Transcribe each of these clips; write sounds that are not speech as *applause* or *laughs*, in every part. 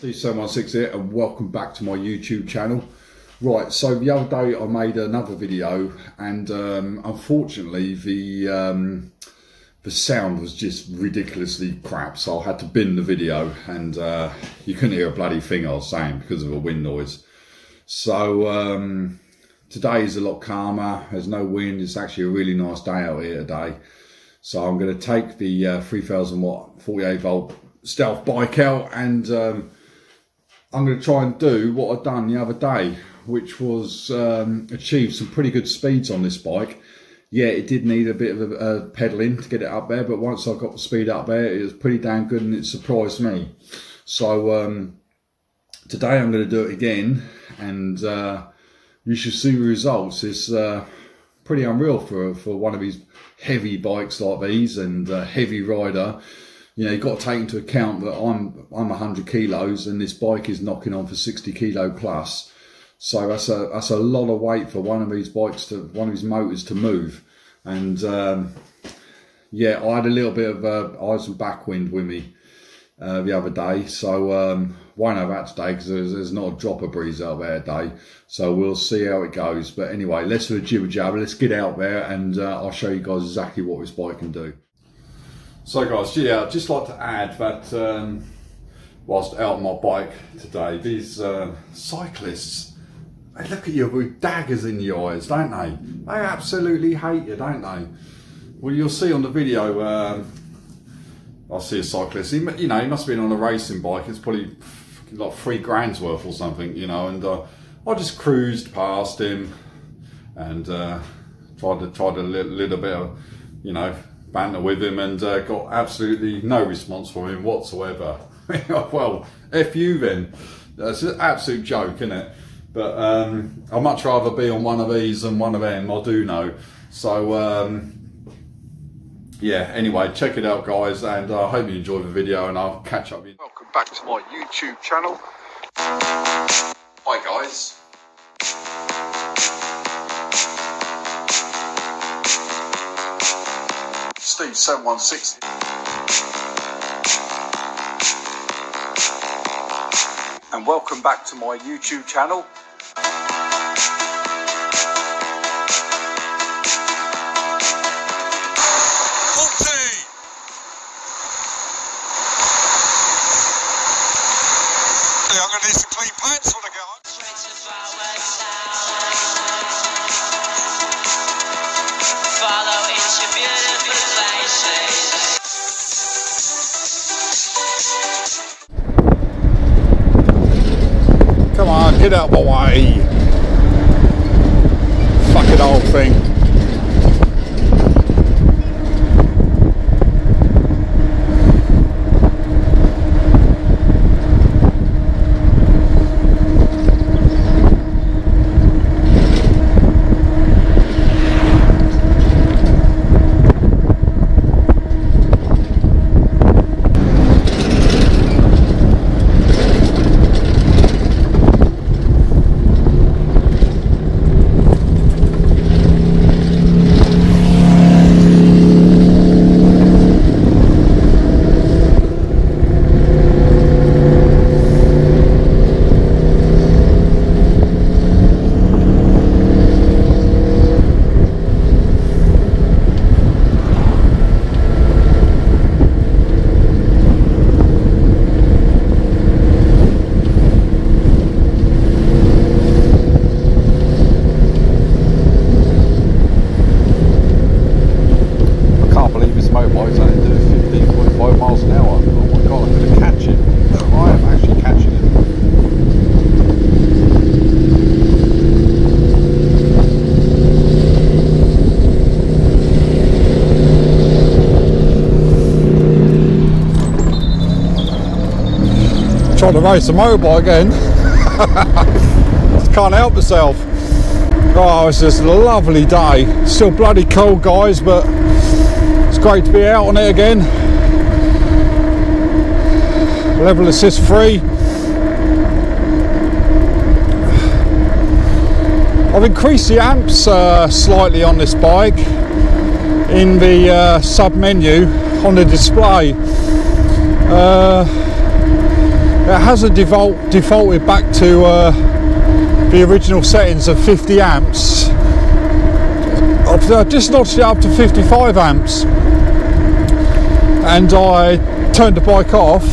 Steve716 here and welcome back to my YouTube channel. Right, so the other day I made another video and um, unfortunately the um, the sound was just ridiculously crap so I had to bin the video and uh, you couldn't hear a bloody thing I was saying because of a wind noise. So um, today is a lot calmer, there's no wind, it's actually a really nice day out here today. So I'm going to take the uh, 3000 watt 48 volt stealth bike out and um, I'm going to try and do what I've done the other day, which was um, achieve some pretty good speeds on this bike. Yeah, it did need a bit of a, a pedaling to get it up there, but once I got the speed up there, it was pretty damn good and it surprised me. So um, today I'm going to do it again, and uh, you should see the results. It's uh, pretty unreal for for one of these heavy bikes like these and a heavy rider you know, you've got to take into account that I'm I'm 100 kilos and this bike is knocking on for 60 kilo plus. So that's a that's a lot of weight for one of these bikes to one of these motors to move. And um, yeah, I had a little bit of uh, had some backwind with me uh, the other day, so um, won't have that today because there's, there's, not a drop of breeze out there today. So we'll see how it goes. But anyway, let's do a jibber jabber. Let's get out there and uh, I'll show you guys exactly what this bike can do. So guys, yeah, I'd just like to add that um, whilst out on my bike today, these uh, cyclists, they look at you with daggers in your eyes, don't they? They absolutely hate you, don't they? Well, you'll see on the video, um, I'll see a cyclist, he, you know, he must have been on a racing bike, it's probably like three grand's worth or something, you know, and uh, I just cruised past him and uh, tried to, tried a little, little bit of, you know, banter with him and uh, got absolutely no response from him whatsoever. *laughs* well, F you then. That's an absolute joke, isn't it? But um, I'd much rather be on one of these than one of them, I do know. So, um, yeah, anyway, check it out, guys, and I uh, hope you enjoyed the video, and I'll catch up with you. Welcome back to my YouTube channel. Hi, guys. Steve 716. And welcome back to my YouTube channel. Get out way. Fucking old thing. To race a motorbike again. Just *laughs* can't help myself. Oh, it's just a lovely day. Still bloody cold, guys, but it's great to be out on it again. Level assist free. I've increased the amps uh, slightly on this bike in the uh, sub menu on the display. Uh, it hasn't default, defaulted back to uh, the original settings of 50 amps. I've just notched it up to 55 amps. And I turned the bike off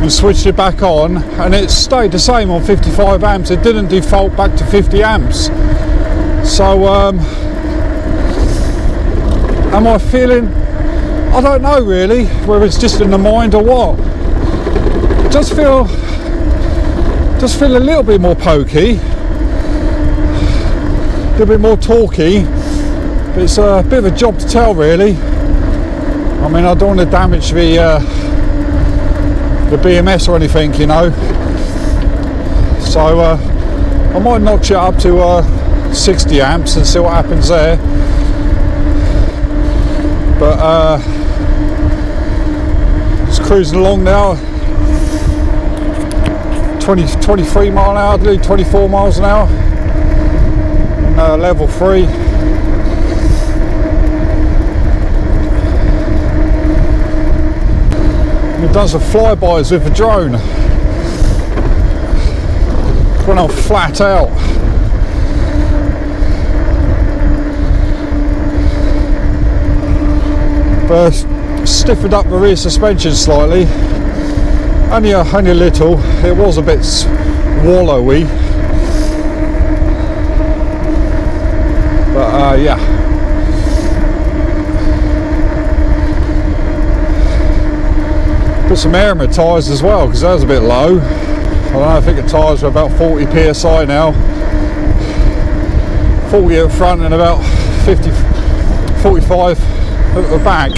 and switched it back on and it stayed the same on 55 amps. It didn't default back to 50 amps. So um, am I feeling I don't know really whether it's just in the mind or what just feel just feel a little bit more pokey. A little bit more torquey. But it's a bit of a job to tell really. I mean I don't want to damage the uh, the BMS or anything you know. So uh, I might notch it up to uh, 60 amps and see what happens there. But uh, just cruising along now 20, 23 mile an hour, 24 miles an hour. Uh, level 3 We've done some flybys with the drone. When I'm flat out. Stiffened up the rear suspension slightly only a, only a little. It was a bit wallowy. But uh, yeah. Put some air in my tyres as well because that was a bit low. I know I think the tyres are about 40 psi now. 40 at front and about 50 45 at the back.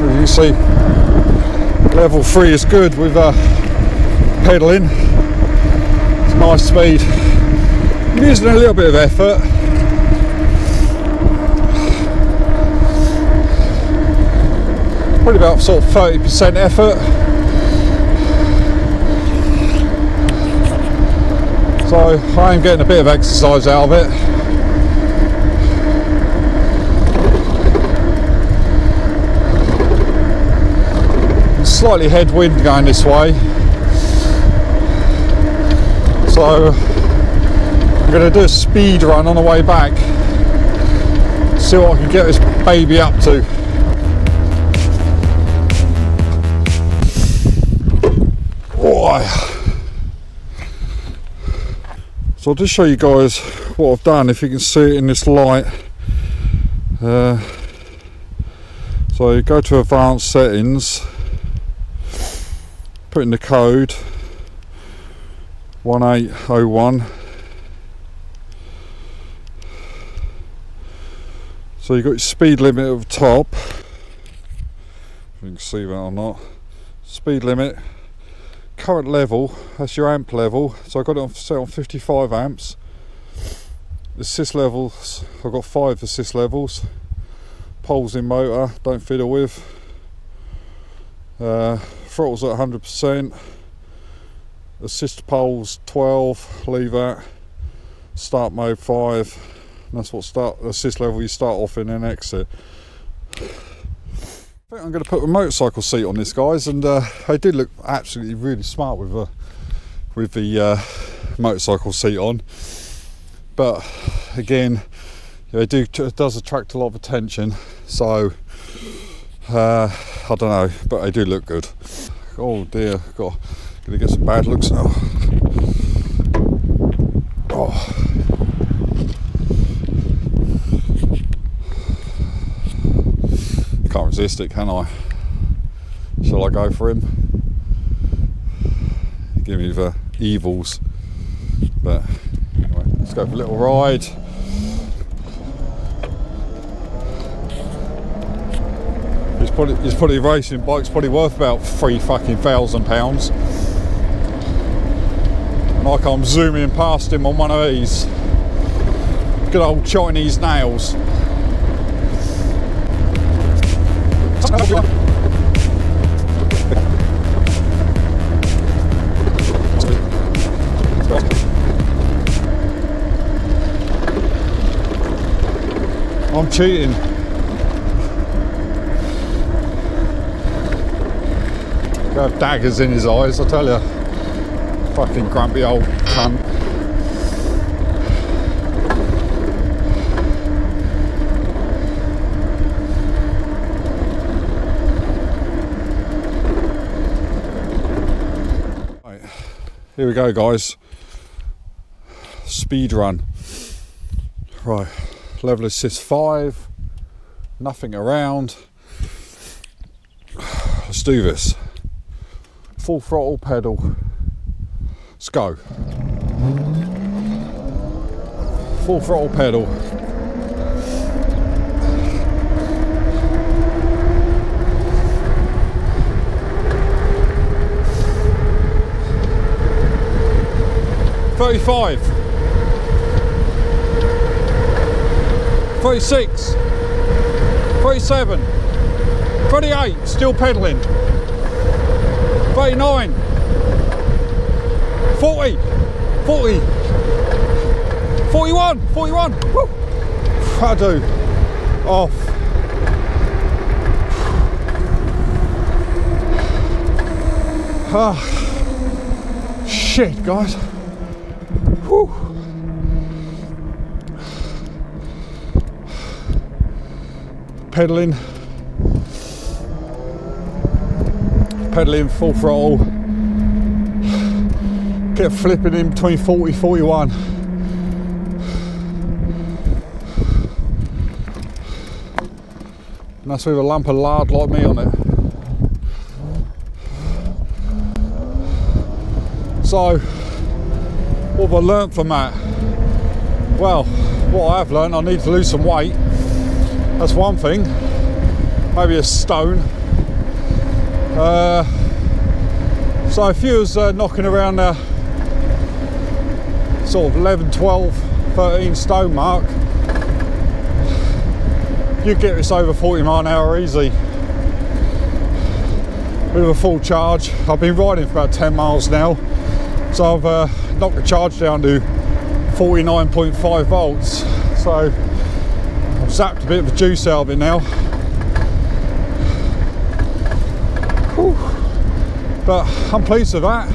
As you see level 3 is good with uh, pedalling it's nice speed. I'm using a little bit of effort. Probably about sort of 30% effort. So I am getting a bit of exercise out of it slightly headwind going this way. So I'm going to do a speed run on the way back. See what I can get this baby up to. Oh. so I'll just show you guys what I've done if you can see it in this light. Uh, so you go to advanced settings put in the code 1801 so you've got your speed limit at the top. If you can see that or not. Speed limit. Current level. That's your amp level. So I got it on, set on 55 amps. The assist levels. I've got five assist levels. Poles in motor. Don't fiddle with. Uh, throttle's at 100% assist poles 12 leave that. Start mode 5 that's what start assist level you start off in and exit. I think I'm going to put a motorcycle seat on this guys and uh, they did look absolutely really smart with, uh, with the uh, motorcycle seat on. But again they do it does attract a lot of attention so uh, I don't know, but they do look good. Oh dear, got gonna get some bad looks now. Oh. Can't resist it, can I? Shall I go for him? Give me the evils. But anyway, let's go for a little ride. Probably, probably racing bike's probably worth about three fucking thousand pounds. And Like I'm zooming past him on one of these. Good old Chinese nails. I'm cheating. Have daggers in his eyes, I tell you. Fucking grumpy old cunt. Right, Here we go, guys. Speed run. Right, level assist five. Nothing around. Let's do this. Full throttle pedal. Let's go. Full throttle pedal. Thirty-five. Thirty-six. Thirty-seven. 38, still pedaling. 39. 40. 40. 41. 41. Woo. Do. Off. Ah. Shit, guys. Whew. Pedaling. Pedaling full throttle. Get flipping in between 40 41 and that's with a lump of lard like me on it. So what have I learnt from that? Well what I have learnt I need to lose some weight. That's one thing. Maybe a stone uh, so was uh, knocking around the sort of 11, 12, 13 stone mark, you get this over 40 mile an hour easy with a full charge. I've been riding for about 10 miles now, so I've uh, knocked the charge down to 49.5 volts. So I've zapped a bit of the juice out of it now. But I'm pleased with that.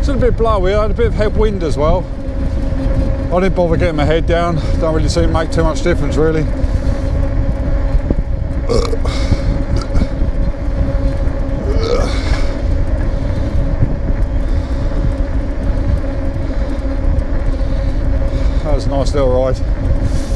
It's a bit blowy, I had a bit of headwind as well. I didn't bother getting my head down, don't really seem to make too much difference really. That was a nice little ride.